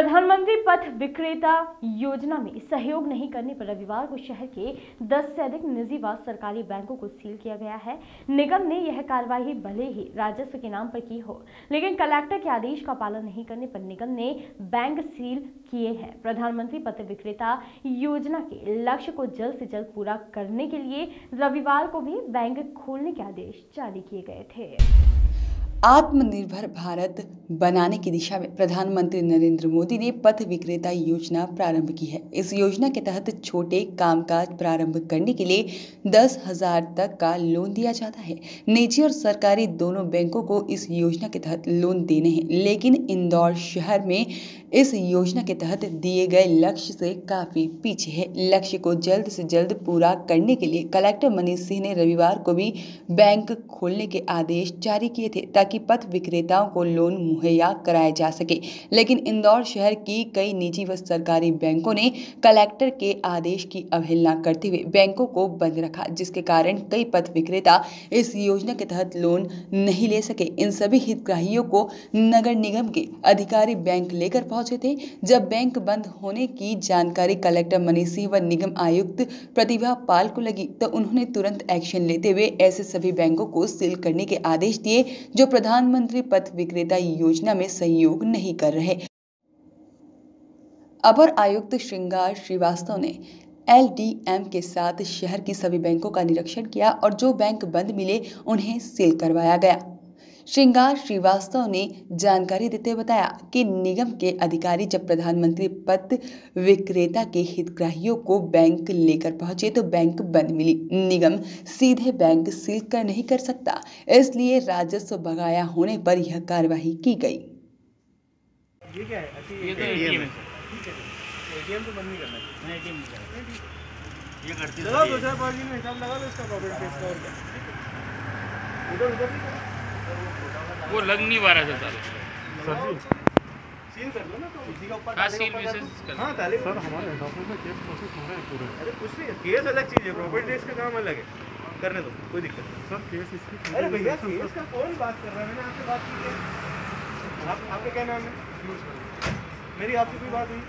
प्रधानमंत्री पथ विक्रेता योजना में सहयोग नहीं करने पर रविवार को शहर के 10 से अधिक निजी व सरकारी बैंकों को सील किया गया है। निगम ने यह कार्रवाई भले ही राजस्व के नाम पर की हो, लेकिन कलेक्टर के आदेश का पालन नहीं करने पर निगम ने बैंक सील किए हैं। प्रधानमंत्री पथ विक्रेता योजना के लक्ष्य को जल्द से जल्द पूरा करने के लिए रविवार को भी बैंक खोलने के आदेश जारी किए गए थे। आत्मनिर्भर भारत बनाने की दिशा में प्रधानमंत्री नरेंद्र मोदी ने पथ विक्रेता योजना प्रारंभ की है। इस योजना के तहत छोटे कामकाज प्रारंभ करने के लिए दस हज़ार तक का लोन दिया जाता है। निजी और सरकारी दोनों बैंकों को इस योजना के तहत लोन देने हैं, लेकिन इंदौर शहर में इस योजना के तहत दिए गए लक्ष्य से काफ़ी पीछे है। लक्ष्य को जल्द से जल्द पूरा करने के लिए कलेक्टर मनीष सिंह ने रविवार को भी बैंक खोलने के आदेश जारी किए थे, ताकि पथ विक्रेताओं को लोन मुहैया कराया जा सके। लेकिन इंदौर शहर की कई निजी व सरकारी बैंकों ने कलेक्टर के आदेश की अवहेलना करते हुए बैंकों को बंद रखा, जिसके कारण कई पथ विक्रेता इस योजना के तहत लोन नहीं ले सके। इन सभी हितग्राहियों को नगर निगम के अधिकारी बैंक लेकर पहुँचे थे, जब बैंक बंद होने की जानकारी कलेक्टर मनीष सिंह व निगम आयुक्त प्रतिभा पाल को लगी तो उन्होंने तुरंत एक्शन लेते हुए ऐसे सभी बैंकों को सील करने के आदेश दिए, जो प्रधानमंत्री पथ विक्रेता योजना में सहयोग नहीं कर रहे। अपर आयुक्त श्रृंगार श्रीवास्तव ने एलडीएम के साथ शहर की सभी बैंकों का निरीक्षण किया और जो बैंक बंद मिले उन्हें सील करवाया गया। श्रृंगार श्रीवास्तव ने जानकारी देते हुए बताया कि निगम के अधिकारी जब प्रधानमंत्री पद विक्रेता के हितग्राहियों को बैंक लेकर पहुँचे तो बैंक बंद मिली। निगम सीधे बैंक सील कर नहीं कर सकता इसलिए राजस्व बगाया होने पर यह कार्रवाई की गई। ये क्या है ये तो एटीएम है। तो बंद नहीं करना चाहिए एटीएम नहीं करना ये करती लगाओ दो चार में हिसाब लगा लो इसका प्रॉफिट टेस्ट का और क्या। उधर उधर वो लग नहीं पा रहा था साले सील कर लो ना तो उसी का ऊपर हाँ, ताले हाँ सर हमारे ऑफ़िस में केस प्रोसेस हो रहे हैं पूरे। अरे कुछ नहीं केस अलग चीज़ है प्रॉपर्टी का काम अलग है। करने दो कोई दिक्कत नहीं। सर केस इसकी अरे भैया केस का कौन बात कर रहा है? मैंने आपसे बात की है आप आपका क्या नाम है? मेरी आपसे कोई बात हुई?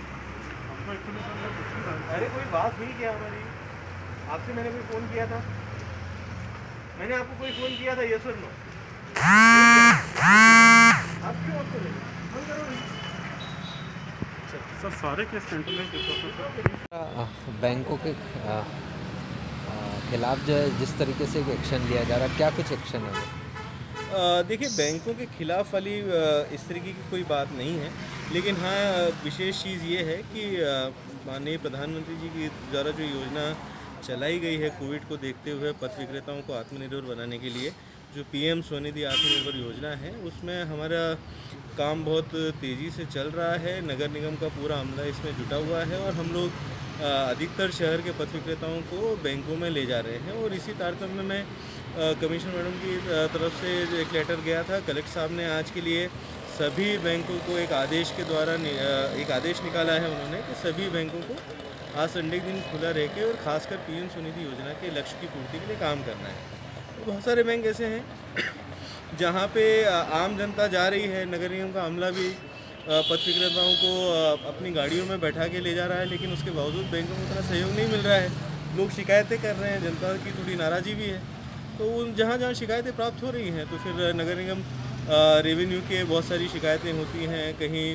सर अरे कोई बात हुई क्या हमारी? आपसे मैंने कोई फ़ोन किया था? मैंने आपको कोई फ़ोन किया था? यस और नो बैंकों के खिलाफ जो है, जिस तरीके से एक्शन लिया जा रहा है, क्या कुछ एक्शन है देखिए, बैंकों के खिलाफ वाली इस तरीके की कोई बात नहीं है। लेकिन हाँ विशेष चीज़ ये है कि माननीय प्रधानमंत्री जी की द्वारा जो योजना चलाई गई है, कोविड को देखते हुए पथ विक्रेताओं को आत्मनिर्भर बनाने के लिए जो पीएम स्वनिधि आत्मनिर्भर योजना है, उसमें हमारा काम बहुत तेज़ी से चल रहा है। नगर निगम का पूरा अमला इसमें जुटा हुआ है और हम लोग अधिकतर शहर के पथ विक्रेताओं को बैंकों में ले जा रहे हैं और इसी तारतम्य में कमिश्नर मैडम की तरफ़ से एक लेटर गया था, कलेक्टर साहब ने आज के लिए सभी बैंकों को एक आदेश के द्वारा एक आदेश निकाला है उन्होंने कि सभी बैंकों को आज संडे के दिन खुला रह के और खासकर पीएम स्वनिधि योजना के लक्ष्य की पूर्ति के लिए काम करना है। बहुत सारे बैंक ऐसे हैं जहाँ पे आम जनता जा रही है। नगर निगम का हमला भी पथ विक्रेताओं को अपनी गाड़ियों में बैठा के ले जा रहा है, लेकिन उसके बावजूद बैंकों को उतना सहयोग नहीं मिल रहा है। लोग शिकायतें कर रहे हैं, जनता की थोड़ी नाराज़गी भी है। तो उन, जहाँ जहाँ शिकायतें प्राप्त हो रही हैं तो फिर नगर निगम रेवेन्यू के बहुत सारी शिकायतें होती हैं, कहीं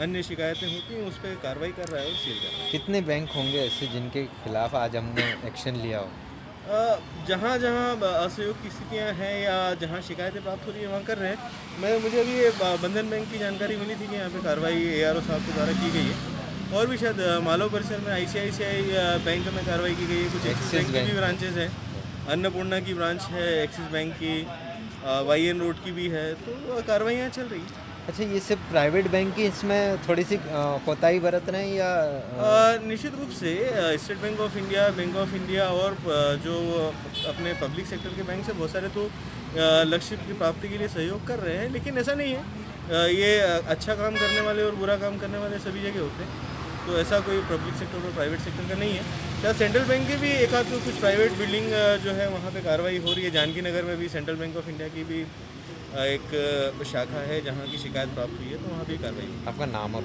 अन्य शिकायतें होती हैं, उस पर कार्रवाई कर रहा है और सील कर रहा है। कितने बैंक होंगे ऐसे जिनके खिलाफ आज हमने एक्शन लिया हो? जहाँ जहाँ असहयोग की स्थितियाँ हैं या जहाँ शिकायतें प्राप्त हो रही है वहाँ कर रहे हैं। मैं मुझे अभी बंधन बैंक की जानकारी मिली थी कि यहाँ पे कार्रवाई ए आर साहब के द्वारा की गई है। और भी शायद मालव परिसर में आईसीआईसीआई बैंक में कार्रवाई की गई है। कुछ एक्सिस बैंक की भी ब्रांचेज हैं। अन्नपूर्णा की ब्रांच है एक्सिस बैंक की वाई एन रोड की भी है। तो कार्रवाइयाँ चल रही हैं। अच्छा ये सिर्फ़ प्राइवेट बैंक की इसमें थोड़ी सी कोताही बरत रहे हैं या निश्चित रूप से State Bank of India Bank of India और जो अपने पब्लिक सेक्टर के बैंक से बहुत सारे तो लक्ष्य की प्राप्ति के लिए सहयोग कर रहे हैं, लेकिन ऐसा नहीं है। ये अच्छा काम करने वाले और बुरा काम करने वाले सभी जगह होते हैं। तो ऐसा कोई पब्लिक सेक्टर और प्राइवेट सेक्टर का नहीं है। क्या सेंट्रल बैंक के भी एक आध कुछ प्राइवेट बिल्डिंग जो है, वहाँ पे कार्रवाई हो रही है। जानकी नगर में भी सेंट्रल बैंक ऑफ़ इंडिया की भी एक शाखा है जहाँ की शिकायत प्राप्त हुई है तो वहाँ भी कार्रवाई आपका नाम और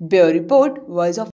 ब्यूरो रिपोर्ट वॉइस ऑफ़